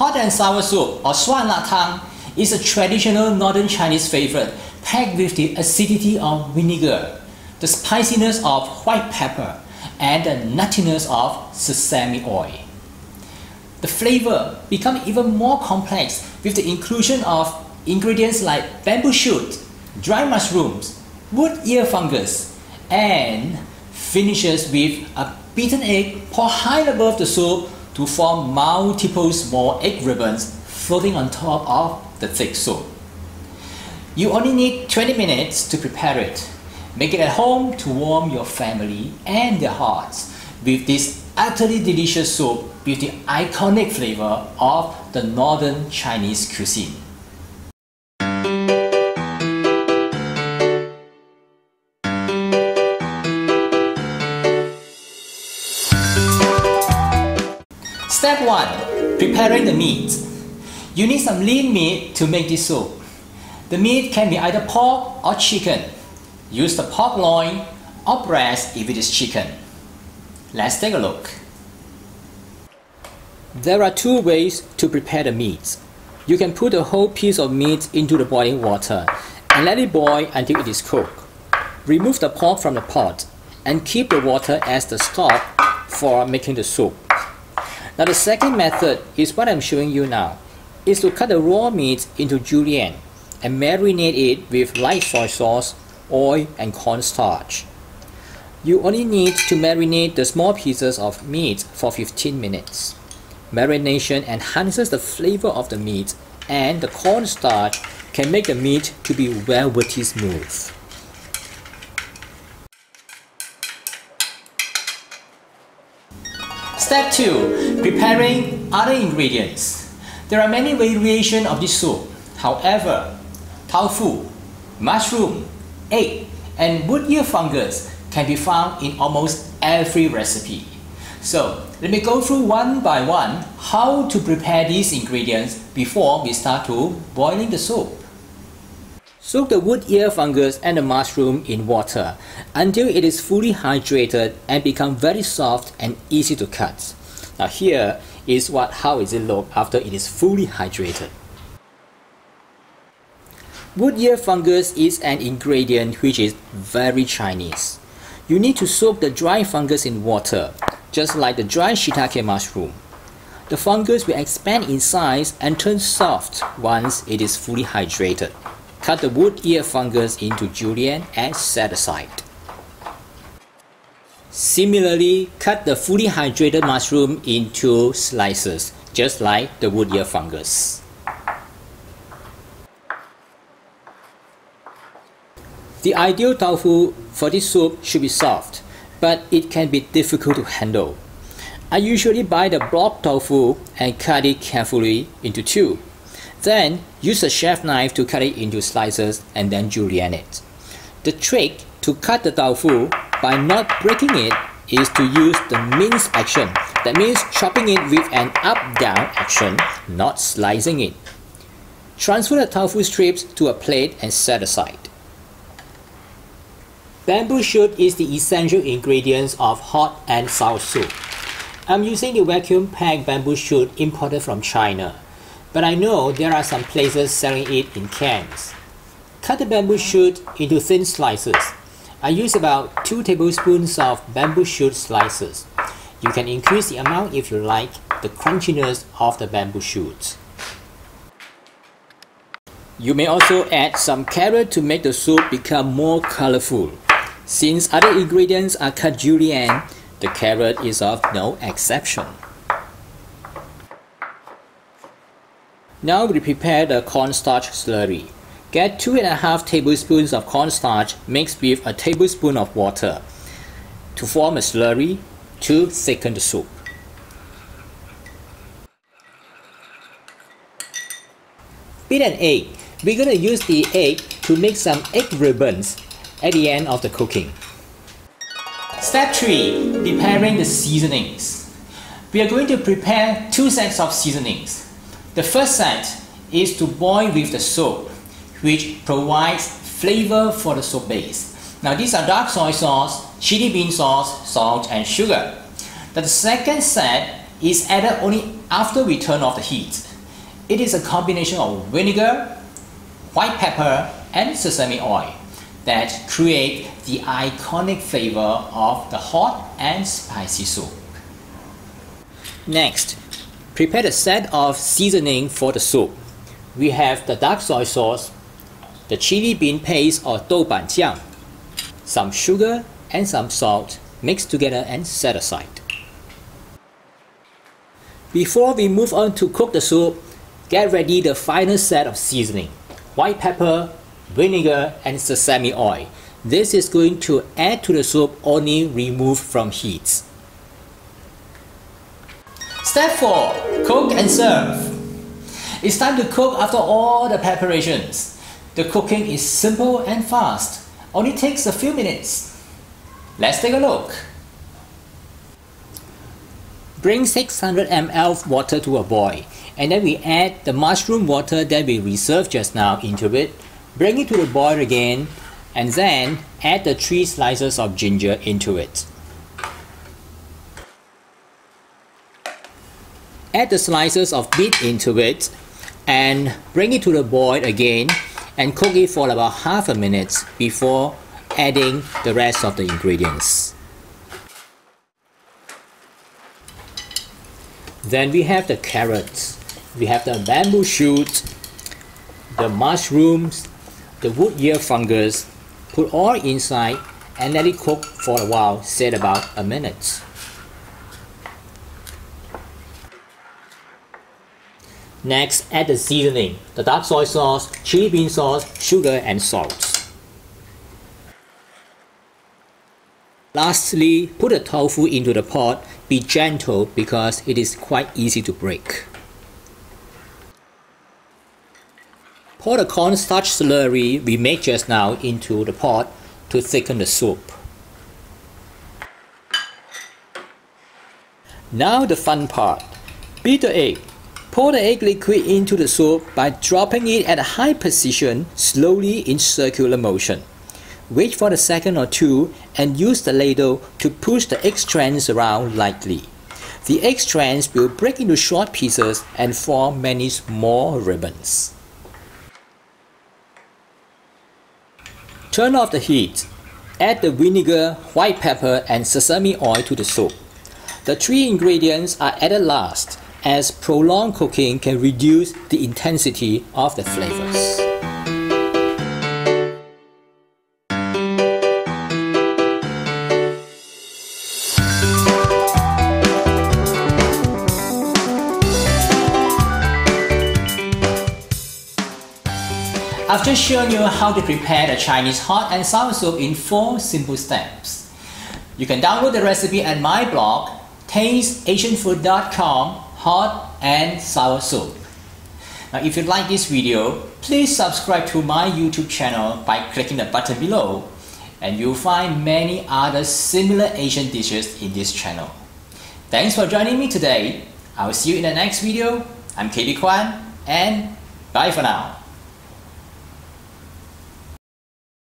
Hot and sour soup or suan la tang is a traditional northern Chinese favorite packed with the acidity of vinegar, the spiciness of white pepper, and the nuttiness of sesame oil. The flavor becomes even more complex with the inclusion of ingredients like bamboo shoot, dry mushrooms, wood ear fungus, and finishes with a beaten egg poured high above the soup to form multiple small egg ribbons floating on top of the thick soup. You only need 20 minutes to prepare it. Make it at home to warm your family and their hearts with this utterly delicious soup with the iconic flavor of the northern Chinese cuisine. Step 1. Preparing the meat. You need some lean meat to make this soup. The meat can be either pork or chicken. Use the pork loin or breast if it is chicken. Let's take a look. There are two ways to prepare the meat. You can put a whole piece of meat into the boiling water and let it boil until it is cooked. Remove the pork from the pot and keep the water as the stock for making the soup. Now the second method is what I'm showing you now, is to cut the raw meat into julienne and marinate it with light soy sauce, oil and cornstarch. You only need to marinate the small pieces of meat for 15 minutes. Marination enhances the flavor of the meat and the cornstarch can make the meat to be velvety smooth. Step 2. Preparing other ingredients. There are many variations of this soup. However, tofu, mushroom, egg, and wood ear fungus can be found in almost every recipe. So, let me go through one by one how to prepare these ingredients before we start to boiling the soup. Soak the wood ear fungus and the mushroom in water until it is fully hydrated and become very soft and easy to cut. Now here is what how is it look after it is fully hydrated. Wood ear fungus is an ingredient which is very Chinese. You need to soak the dry fungus in water, just like the dry shiitake mushroom. The fungus will expand in size and turn soft once it is fully hydrated. Cut the wood ear fungus into julienne and set aside. Similarly, cut the fully hydrated mushroom into slices, just like the wood ear fungus. The ideal tofu for this soup should be soft, but it can be difficult to handle. I usually buy the block tofu and cut it carefully into two. Then use a chef knife to cut it into slices and then julienne it. The trick to cut the tofu by not breaking it is to use the mince action. That means chopping it with an up-down action, not slicing it. Transfer the tofu strips to a plate and set aside. Bamboo shoot is the essential ingredients of hot and sour soup. I'm using the vacuum packed bamboo shoot imported from China but I know there are some places selling it in cans. Cut the bamboo shoot into thin slices. I use about 2 tablespoons of bamboo shoot slices. You can increase the amount if you like the crunchiness of the bamboo shoots. You may also add some carrot to make the soup become more colorful. Since other ingredients are cut julienne, the carrot is of no exception. Now we prepare the cornstarch slurry. Get 2.5 tablespoons of cornstarch mixed with a tablespoon of water to form a slurry to thicken the soup. Beat an egg. We're going to use the egg to make some egg ribbons at the end of the cooking. Step 3. Preparing the seasonings. We are going to prepare two sets of seasonings. The first set is to boil with the soup, which provides flavor for the soup base. Now these are dark soy sauce, chili bean sauce, salt and sugar. The second set is added only after we turn off the heat. It is a combination of vinegar, white pepper, and sesame oil that create the iconic flavor of the hot and spicy soup. Next, prepare a set of seasoning for the soup. We have the dark soy sauce, the chili bean paste or douban jiang, some sugar and some salt mixed together and set aside. Before we move on to cook the soup, get ready the final set of seasoning. White pepper, vinegar and sesame oil. This is going to add to the soup only removed from heat. Step 4. Cook and serve. It's time to cook after all the preparations. The cooking is simple and fast. Only takes a few minutes. Let's take a look. Bring 600 ml water to a boil and then we add the mushroom water that we reserved just now into it. Bring it to the boil again and then add the 3 slices of ginger into it. Add the slices of beet into it and bring it to the boil again and cook it for about half a minute before adding the rest of the ingredients. Then we have the carrots, we have the bamboo shoot, the mushrooms, the wood ear fungus, put all inside and let it cook for a while, say about a minute. Next, add the seasoning, the dark soy sauce, chili bean sauce, sugar and salt. Lastly, put the tofu into the pot. Be gentle because it is quite easy to break. Pour the cornstarch slurry we made just now into the pot to thicken the soup. Now the fun part. Beat the egg. Pour the egg liquid into the soup by dropping it at a high position slowly in circular motion. Wait for a second or two and use the ladle to push the egg strands around lightly. The egg strands will break into short pieces and form many small ribbons. Turn off the heat. Add the vinegar, white pepper and sesame oil to the soup. The three ingredients are added last as prolonged cooking can reduce the intensity of the flavors. I've just shown you how to prepare the Chinese hot and sour soup in 4 simple steps. You can download the recipe at my blog, tasteasianfood.com hot and sour soup. Now if you like this video, please subscribe to my YouTube channel by clicking the button below and you'll find many other similar Asian dishes in this channel. Thanks for joining me today. I will see you in the next video. I'm KB Kwan and bye for now.